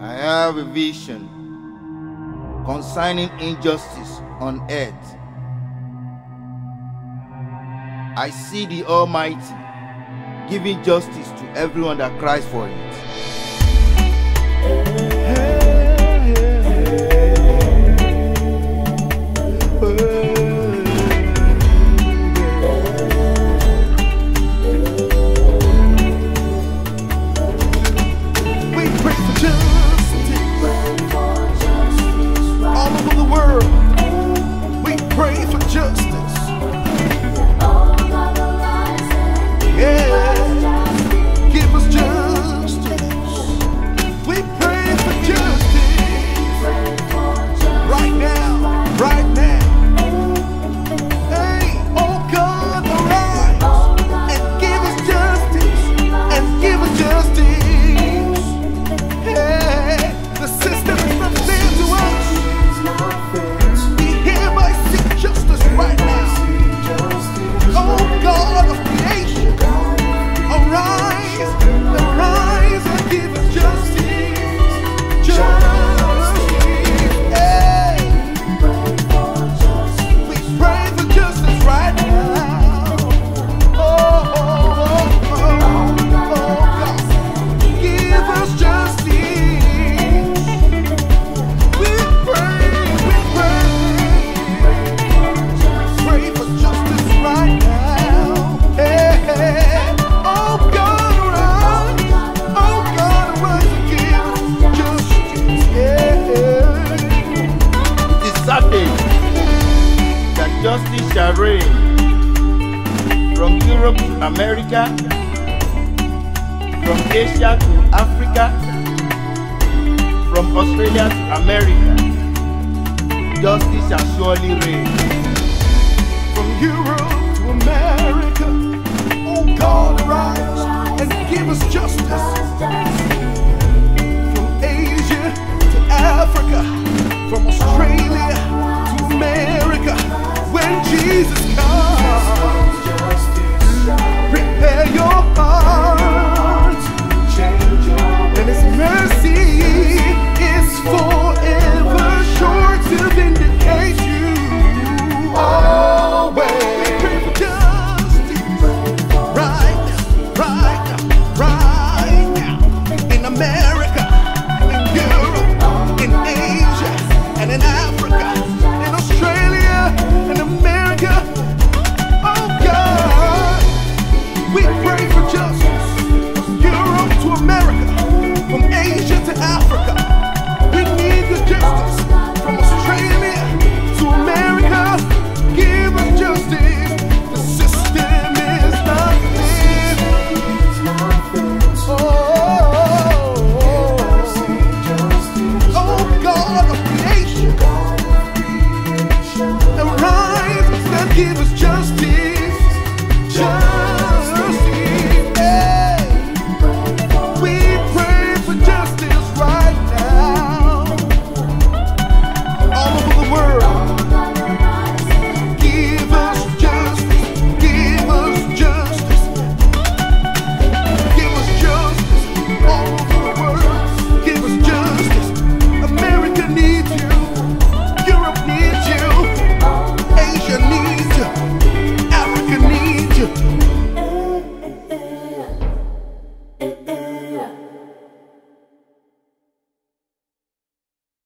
I have a vision concerning injustice on earth. I see the Almighty giving justice to everyone that cries for it. Bahrain, from Europe to America, from Asia to Africa, from Australia to America, justice shall surely reign. From Europe to America, oh God, arise and give us justice.